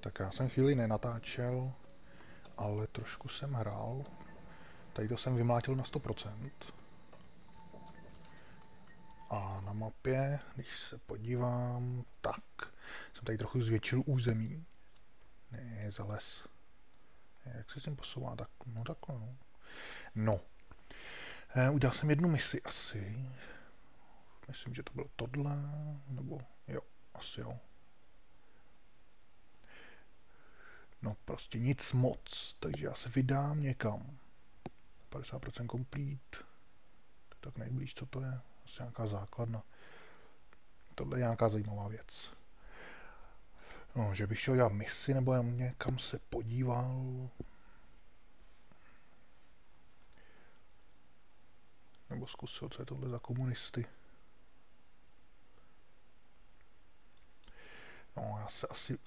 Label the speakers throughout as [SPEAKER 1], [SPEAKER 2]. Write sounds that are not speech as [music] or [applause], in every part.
[SPEAKER 1] Tak já jsem chvíli nenatáčel, ale trošku jsem hrál. Tady to jsem vymlátil na 100%. A na mapě, když se podívám, tak jsem tady trochu zvětšil území. Ne, za les. Jak se s tím posouvá? Tak, no takhle, no. No. E, udělal jsem jednu misi asi. Myslím, že to bylo tohle, nebo jo, asi jo. No prostě nic moc, takže já se vydám někam. 50% complete. Tak nejblíž, co to je? Asi nějaká základna. Tohle je nějaká zajímavá věc. No, že bych šel dělat misi, nebo jen někam se podíval. Nebo zkusil, co je tohle za komunisty. No, já se asi...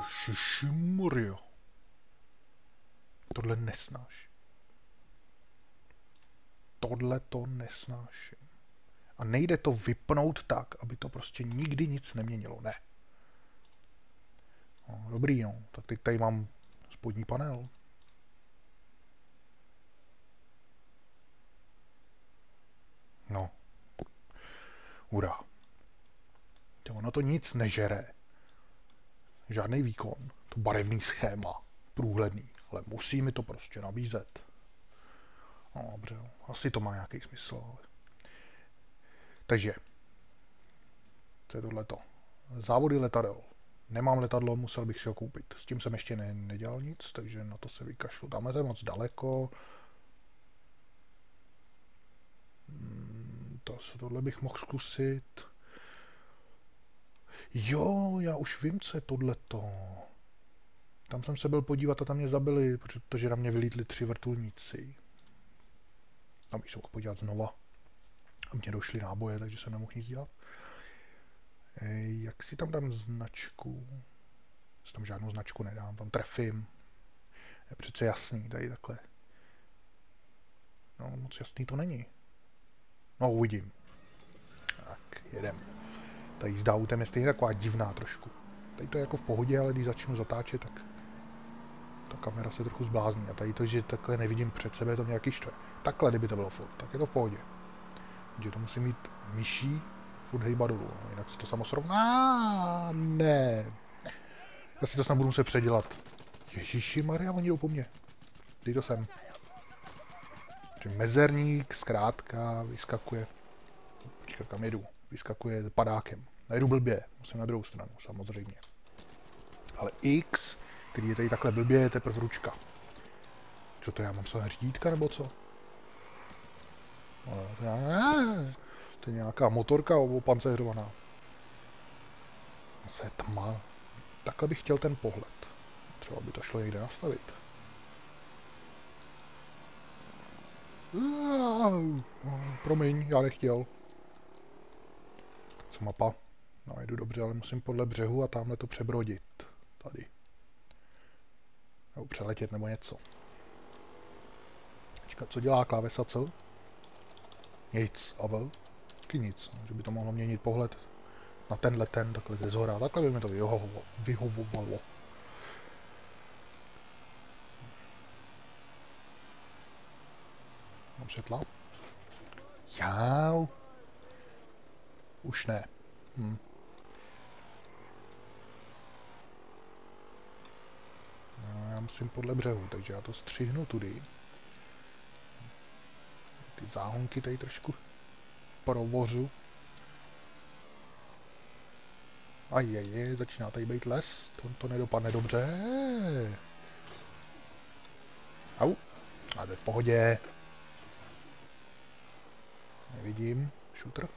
[SPEAKER 1] Ježišimurio. Tohle nesnáš. Tohle to nesnáším. A nejde to vypnout tak, aby to prostě nikdy nic neměnilo. Ne. No, dobrý, no. Tak teď tady mám spodní panel. No. Ura. Ono to nic nežere. Žádný výkon. To barevný schéma. Průhledný. Ale musí mi to prostě nabízet. No, dobře. Asi to má nějaký smysl. Ale... Takže. Co je tohleto? Závody letadel. Nemám letadlo, musel bych si ho koupit. S tím jsem ještě ne, nedělal nic, takže na to se vykašlu. Je to moc daleko. Hmm, to, tohle bych mohl zkusit. Jo, já už vím, co je tohleto. Tam jsem se byl podívat a tam mě zabili, protože na mě vylítli tři vrtulníci. Tam se mohl podívat znova. A mě došly náboje, takže jsem nemohl nic dělat. Ej, jak si tam dám značku? Si tam žádnou značku nedám, tam trefím. Je přece jasný, tady takhle. No, moc jasný to není. No, uvidím. Tak, jedem. Ta jízda autem je stejně taková divná trošku. Tady to je jako v pohodě, ale když začnu zatáčet, tak ta kamera se trochu zblázní. A tady to, že takhle nevidím před sebe, to mě jaký štve. Takhle, kdyby to bylo furt, tak je to v pohodě. Takže to musím mít myší furt hejbat dolů, no, jinak se to samo srovná. Ne. Já si to snad budu muset předělat. Ježíši Maria, oni jdou po mně. Dej to sem. Mezerník zkrátka vyskakuje. Počkej, kam jedu? Vyskakuje padákem. Najdu blbě, musím na druhou stranu, samozřejmě. Ale X, který je tady takhle blbě, je teprve ručka. Co to já mám se řídítka nebo co? To je nějaká motorka opanceřovaná. Co je tma? Takhle bych chtěl ten pohled. Třeba by to šlo někde nastavit. Promiň, já nechtěl. Co mapa? No, jdu dobře, ale musím podle břehu a tamhle to přebrodit. Tady. Nebo přeletět nebo něco. Počkat, co dělá klávesa, co? Nic, a vel? taky nic, no, že by to mohlo měnit pohled na tenhle ten, takhle ze zhora, takhle by mi to vyhovovalo. vyhovovalo. Mám světla? Já. Už ne. Hm. No, já musím podle břehu, takže já to střihnu tudy. Ty záhonky tady trošku provozu. A je, je, začíná tady být les, to, to nedopadne dobře. Au, a to je v pohodě. Nevidím, shooter.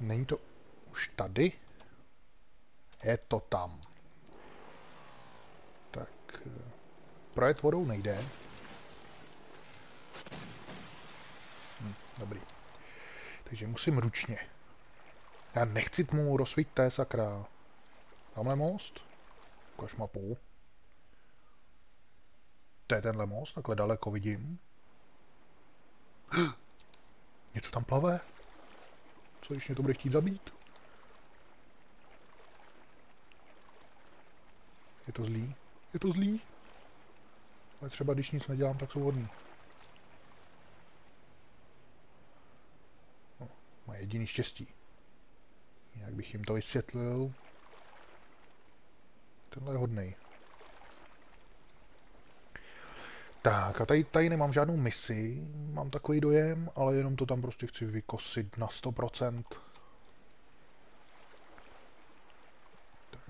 [SPEAKER 1] Není to už tady? Je to tam. Tak, eh, projet vodou nejde. Hm, dobrý. Takže musím ručně. Já nechci tmu, rozsvíťte, sakra. Tamhle most? Ukaž mapu. To je tenhle most, takhle daleko vidím. [gasps] Něco tam plave? Co, když mě to bude chtít zabít? to zlý. Je to zlý. Ale třeba když nic nedělám, tak jsou hodný. No, má jediný štěstí. Jinak bych jim to vysvětlil. Tenhle je hodnej. Tak a tady, tady nemám žádnou misi, mám takový dojem, ale jenom to tam prostě chci vykosit na 100%. Tak.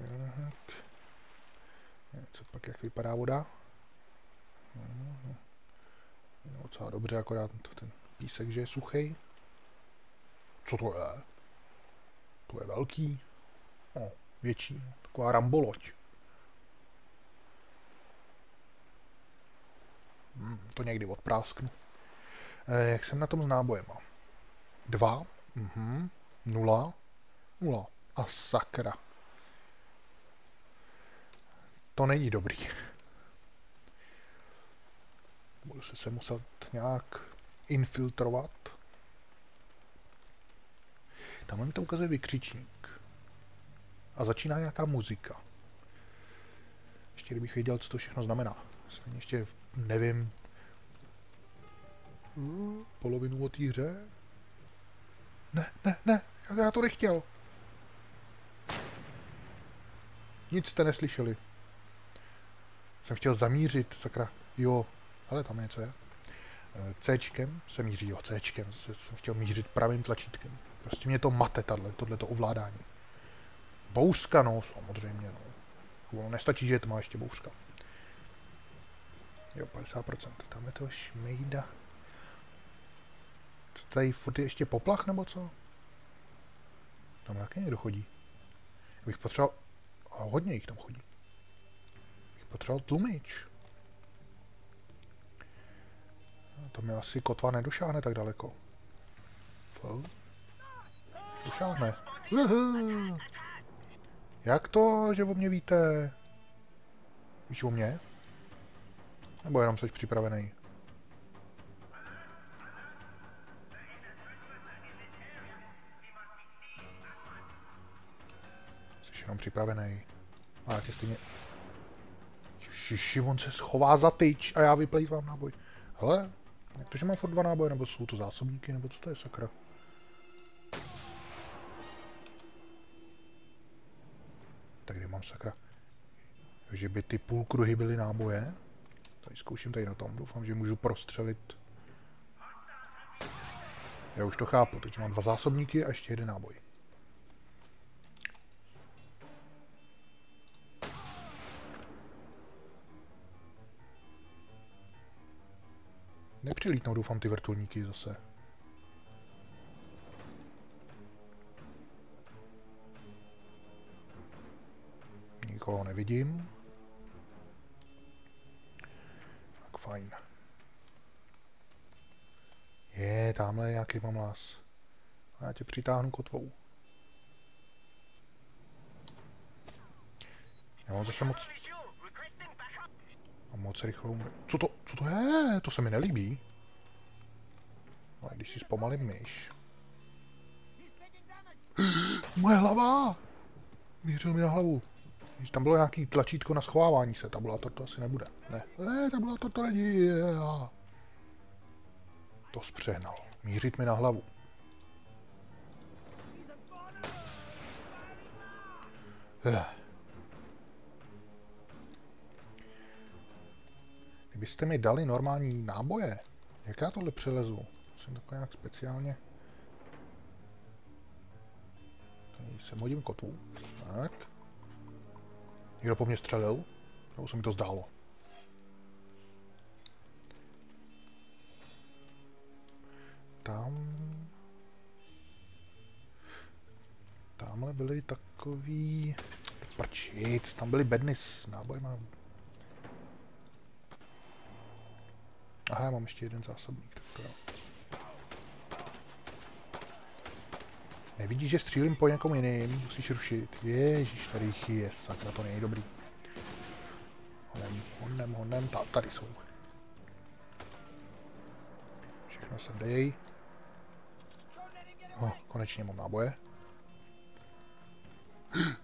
[SPEAKER 1] Co pak, jak vypadá voda? No, docela dobře, akorát ten písek, že je suchý. Co to je? To je velký. O, větší. Taková ramboloď. To někdy odprásknu. E, jak jsem na tom s nábojema? Dva. Mhm. Nula. Nula. A sakra. To není dobrý. Budu se se muset nějak infiltrovat. Tam mi to ukazuje vykřičník. A začíná nějaká muzika. Ještě kdybych věděl, co to všechno znamená. Stejně ještě nevím polovinu o té hře. Ne, ne, ne, já to nechtěl. Nic jste neslyšeli. Jsem chtěl zamířit, sakra. Jo, ale tam něco je. Eh, Cčkem se míří, jo, Cčkem. Jsem chtěl mířit pravým tlačítkem. Prostě mě to mate, tato, tohleto ovládání. Bouřka, no, samozřejmě, no. Nestačí, že to má ještě bouřka. Jo, 50%. Tam je to šmejda. To tady furt je ještě poplach, nebo co? Tam taky někdo chodí. Já bych potřeboval... A hodně jich tam chodí. Bych potřeboval tlumič. No, to mi asi kotva nedošáhne tak daleko. Fakt? Došáhne. Uhu. Jak to, že o mě víte? Víš o mě? Nebo jenom jsi připravený? Jsi jenom připravený. A já tě stejně... Ježiši, on se schová za tyč a já vyplývám náboj. Hele, jak to, že mám furt dva náboje, nebo jsou to zásobníky, nebo co to je sakra? Tak kde mám sakra? Že by ty půlkruhy byly náboje? Zkouším tady na tom. Doufám, že můžu prostřelit. Já už to chápu, takže mám dva zásobníky a ještě jeden náboj. Nepřilítnou, doufám, ty vrtulníky zase. Nikoho nevidím. Fajn. Je, tamhle nějaký mám las. A já tě přitáhnu kotvou. Já mám zase moc... Mám moc rychlou... Co to, co to je? To se mi nelíbí. No, když si zpomalím myš. [gasps] Moje hlava! Mířil mi na hlavu. Když tam bylo nějaký tlačítko na schovávání se, tabulátor to asi nebude. Ne, ne tabulátor to není. To zpřehnal. Mířit mi na hlavu. Eh. Kdybyste mi dali normální náboje, jak já tohle přelezu? Musím takhle nějak speciálně... Tady se modím kotvu. Někdo po mně střelil? Nebo se mi to zdálo? Tam... Tamhle byly takový... Prčic, tam byly bedny s nábojema. Aha, já mám ještě jeden zásobník, tak to jo. Nevidíš, že střílím po někom jiným, musíš rušit. Ježíš, tady jich je, sakra, to není dobrý. Honem, honem, honem, ta, tady jsou. Všechno se dej. Oh, konečně mám náboje. [gasps]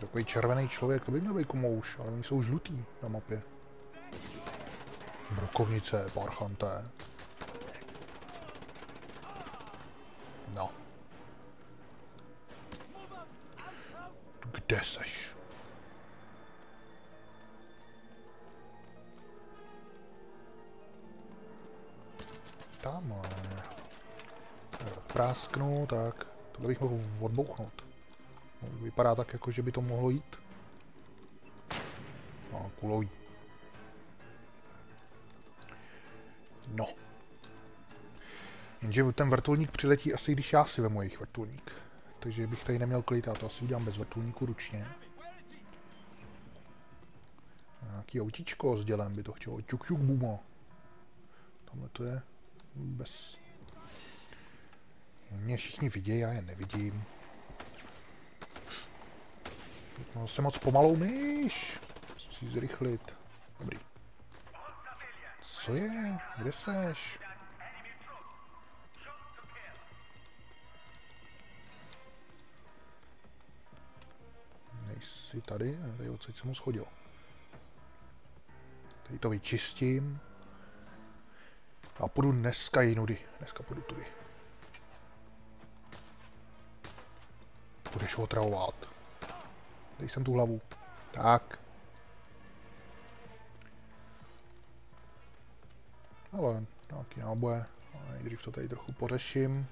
[SPEAKER 1] Takový červený člověk, to by měl být komouš, ale oni jsou žlutý na mapě. Brokovnice, parchanté. Prásknu, tak. Tohle bych mohl odbouchnout. No, vypadá tak, jako že by to mohlo jít. No, kuloví. No. Jenže ten vrtulník přiletí asi, když já si vemu jejich vrtulník. Takže bych tady neměl klid, já to asi udělám bez vrtulníku ručně. Nějaký autíčko s dělem by to chtělo. Ťuk, ťuk, bumo. Tamhle to je bez... Mě všichni vidějí, já je nevidím. No, jsem moc pomalou myš. Musí zrychlit. Dobrý. Co je? Kde seš? Nejsi tady? Ne, tady odsaď jsem ho schodil. Tady to vyčistím. A půjdu dneska jinudy. Dneska půjdu tudy. Budeš otravovat. Dej jsem tu hlavu. Tak. Ale nějaký náboje. Nejdřív to tady trochu pořeším.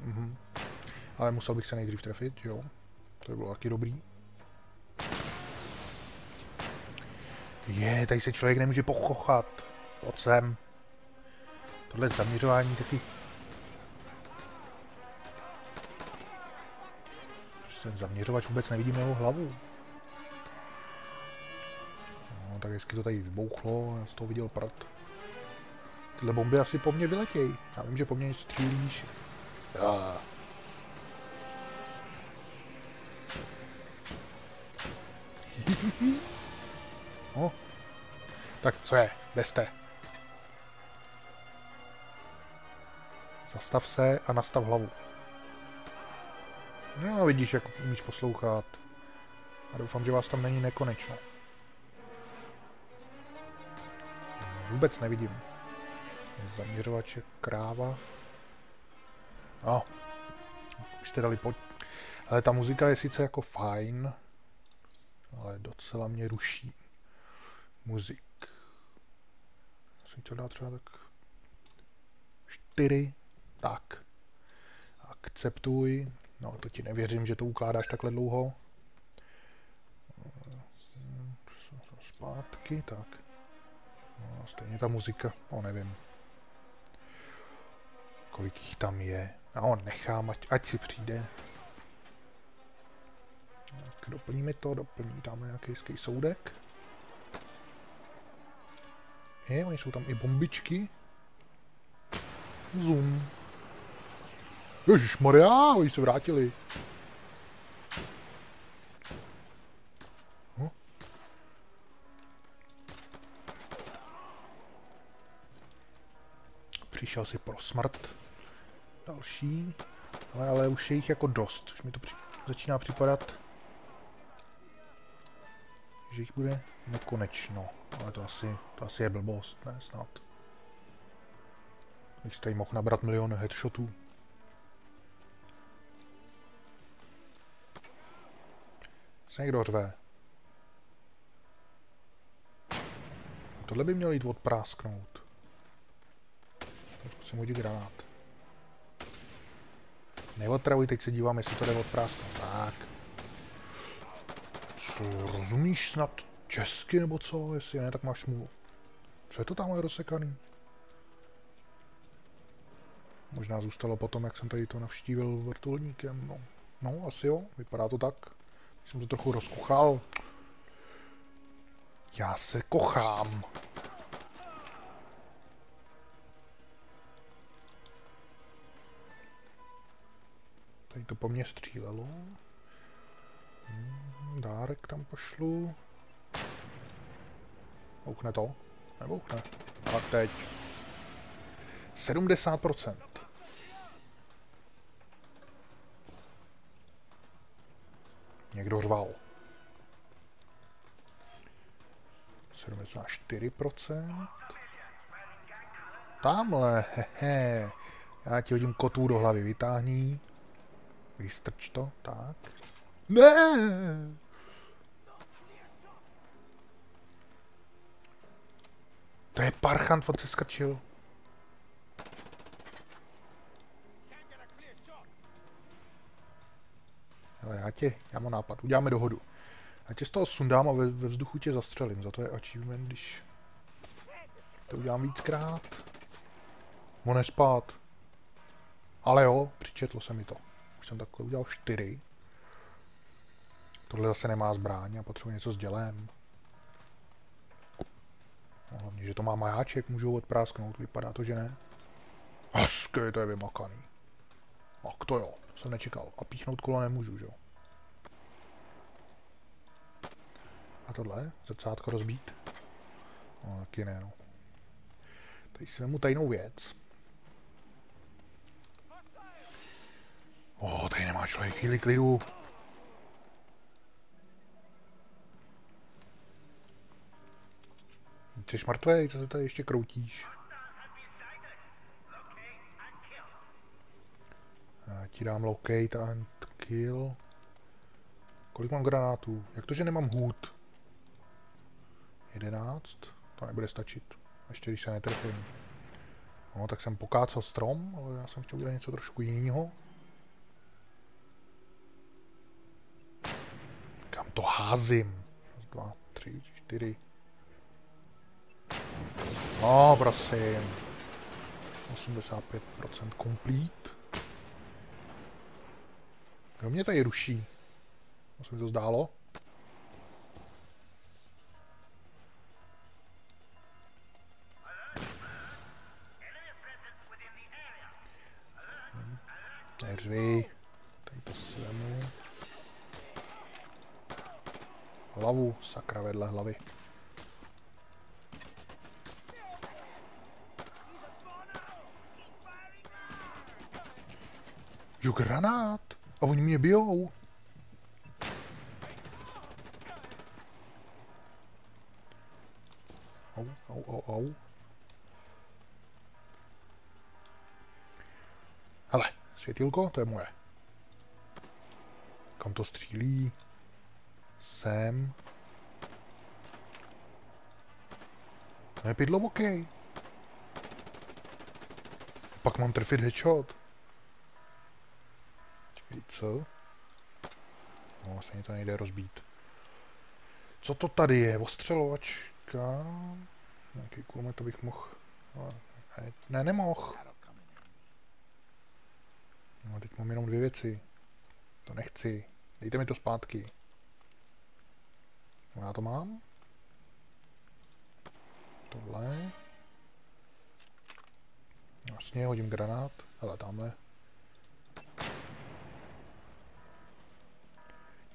[SPEAKER 1] Mhm. Ale musel bych se nejdřív trefit, jo. To by bylo taky dobrý. Je, tady se člověk nemůže pochochat. Pojď sem. Tohle zaměřování taky... Ten zaměřovač vůbec nevidím jeho hlavu. No, tak hezky to tady vybouchlo, já z toho viděl prd. Tyhle bomby asi po mně vyletějí. Já vím, že po mně střílíš. Já. [laughs] No. Tak co je? Kde jste? Zastav se a nastav hlavu. No vidíš, jak umíš poslouchat. A doufám, že vás tam není nekonečno. Vůbec nevidím. Zaměřovač je kráva. No. Už jste dali pojď. Ale ta muzika je sice jako fajn, ale docela mě ruší. Muzik. Musím to dát třeba tak... Čtyři. Tak. Akceptuj. No, to ti nevěřím, že to ukládáš takhle dlouho. Zpátky, tak. No, stejně ta muzika, no nevím. Kolik jich tam je. No, nechám, ať, ať si přijde. Tak, doplníme to, doplní, dáme nějaký hezký soudek. Je, oni jsou tam i bombičky. Zoom. Ježíš Maria, oni se vrátili. No. Přišel si pro smrt. Další. Ale, ale už je jich jako dost. Už mi to při začíná připadat, že jich bude nekonečno. Ale to asi, to asi je blbost, ne snad. Bych tady mohl nabrat milion headshotů. Se někdo řve. A tohle by měl jít odprásknout. Zkusím hodit granát. Neotravuj, teď se dívám, jestli to jde odprásknout. Tak. Co, rozumíš snad česky nebo co? Jestli ne, tak máš smůlu. Co je to tamhle rozsekaný? Možná zůstalo potom, jak jsem tady to navštívil vrtulníkem. No, no asi jo, vypadá to tak. Jsem to trochu rozkuchal. Já se kochám. Tady to po mně střílelo. Hmm, dárek tam pošlu. Bouchne to? Nebouchne. Tak teď. 70%. Někdo řval. 74%. Tamhle, hehe. Já ti hodím kotvu do hlavy, vytáhní. Vystrč to, tak. Ne! To je parchant, on se skrčil. Já tě, já mám nápad, uděláme dohodu. Já tě z toho sundám a ve, ve vzduchu tě zastřelím, za to je achievement, když to udělám víckrát. Mo spát. Ale jo, přičetlo se mi to. Už jsem takhle udělal čtyři. Tohle zase nemá zbraň a potřebuji něco s dělem. No, hlavně, že to má majáček, můžu ho odprásknout, vypadá to, že ne. Hezky, to je vymakaný. Tak to jo, jsem nečekal. A píchnout kolo nemůžu, že jo. Tohle? Zrcátko rozbít? No, taky ne, no. Tady si vemu tajnou věc. O, tady nemá člověk chvíli klidu. Jsi mrtvý, co se tady ještě kroutíš? Já ti dám locate and kill. Kolik mám granátů? Jak to, že nemám hůd? 11? To nebude stačit. Ještě když se netrfím. No, tak jsem pokácal strom, ale já jsem chtěl udělat něco trošku jiného. Kam to házím? Dva, tři, čtyři. No, prosím. 85% complete. Kdo mě tady ruší? Se mi to zdálo. Neřvi. Tady to svemu. Hlavu, sakra vedle hlavy. Jo, granát! A oni mě bijou. Světilko, to je moje. Kam to střílí? Sem. To je pidlo, OK. Pak mám trefit headshot. Čekaj, co? No, vlastně to nejde rozbít. Co to tady je? Ostřelovačka? Nějaký kulomet, to bych mohl... Ne, nemohl. No, teď mám jenom dvě věci. To nechci. Dejte mi to zpátky. No, já to mám. Tohle. Vlastně hodím granát. Hele, tamhle.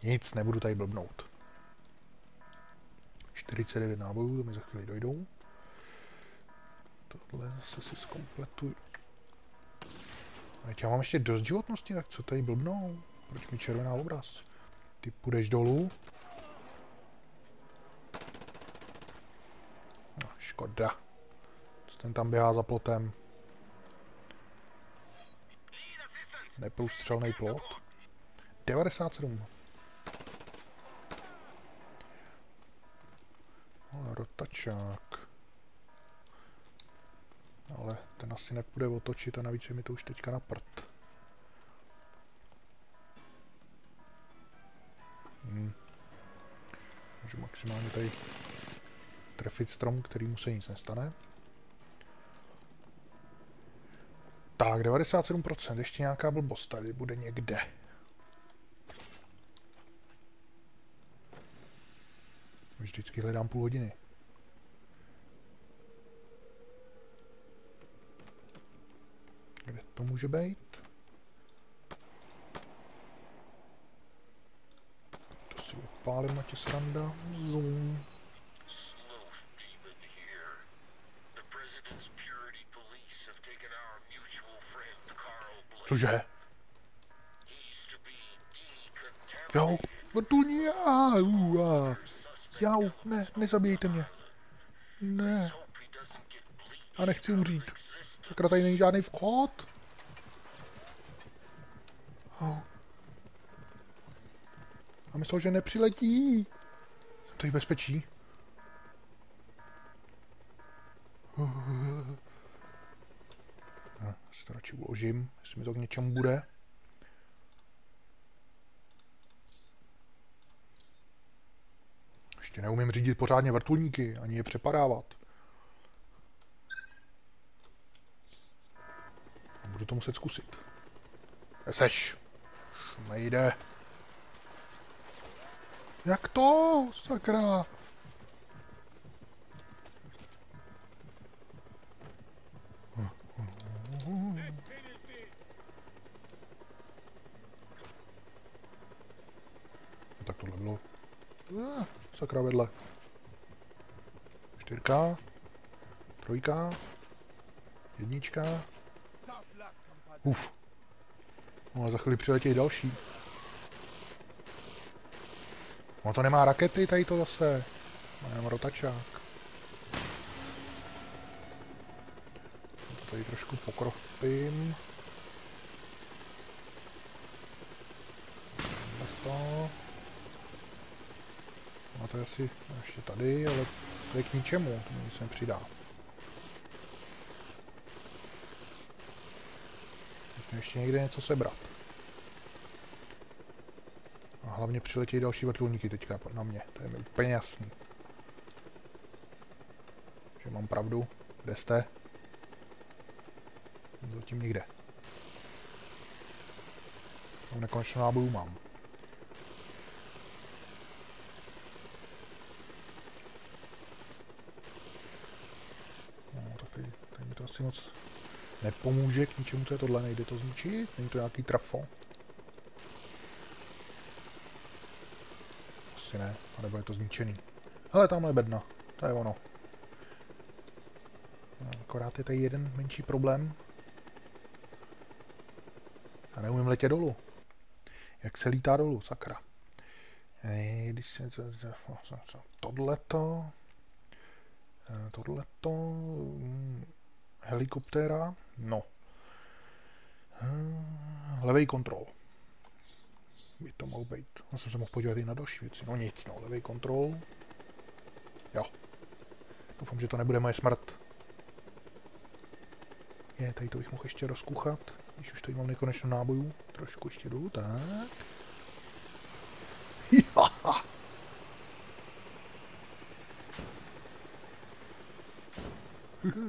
[SPEAKER 1] Nic, nebudu tady blbnout. 49 nábojů, to mi za chvíli dojdou. Tohle zase si zkompletuju. Teď já mám ještě dost životnosti, tak co tady blbnou? Proč mi červená obraz? Ty půjdeš dolů. No, škoda. Ten tam běhá za plotem. Neprůstřelný plot. 97. Ale rotačák. Ale ten asi nepůjde otočit a navíc je mi to už teďka na prd. Hmm. Můžu maximálně tady trefit strom, kterýmu se nic nestane. Tak, 97%, ještě nějaká blbost tady bude někde. Vždycky hledám půl hodiny. Kde to může být? To si odpálím, ať je sranda. Zoom. Cože? Jo, Vrtulní, a. Jau, ne, nezabijte mě. Ne. Já nechci umřít. Sakra, tady není žádný vchod. A myslel, že nepřiletí. Jsem v bezpečí. Já si to radši uložím, jestli mi to k něčemu bude. Ještě neumím řídit pořádně vrtulníky, ani je přepadávat. Budu to muset zkusit. Seš? Nejde. Jak to? Sakra. Tak tohle bylo. Ah, sakra vedle. Čtyřka. Trojka. Jednička. Uf. No a za chvíli přiletí další. No to nemá rakety, tady to zase. Má jenom rotačák. To tady trošku pokropím. to. No to je asi ještě tady, ale to je k ničemu, to mi nepřidá. Musím ještě někde něco sebrat. Hlavně přiletí další vrtulníky teďka na mě, to je mi úplně jasný. Že mám pravdu, kde jste? Zatím nikde. Tam nekonečnou nábojů mám. No, tak tady, tady mi to asi moc nepomůže k ničemu, co je tohle, nejde to zničit, není to nějaký trafo. Asi ne, anebo je to zničený. Ale tamhle je bedna, to je ono. No, akorát je tady jeden menší problém. Já neumím letět dolů. Jak se lítá dolů, sakra. Ej, když se... Tohleto... Eh, tohleto... mm, Helikoptéra? No. Eh, Levej kontrol. By to mohl být. Já jsem se mohl podívat i na další věci. No nic, no. Levej kontrol. Jo. Doufám, že to nebude moje smrt. Je, tady to bych mohl ještě rozkuchat. Když už tady mám nekonečno nábojů. Trošku ještě dolů, tak. [laughs] Jaha.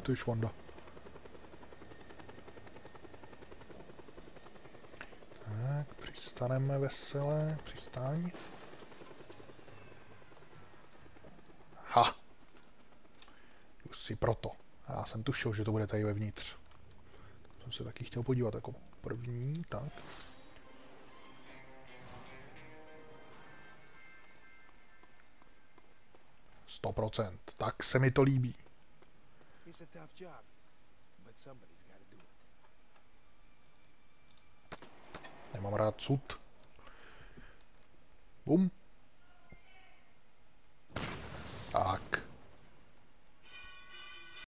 [SPEAKER 1] to je švanda. Přistaneme veselé. Přistaň. Ha. Už si proto. Já jsem tušil, že to bude tady vevnitř. Jsem se taky chtěl podívat jako první, tak. Sto procent. Tak se mi to líbí
[SPEAKER 2] got to do it.
[SPEAKER 1] Nemám rád cud. Bum. Tak.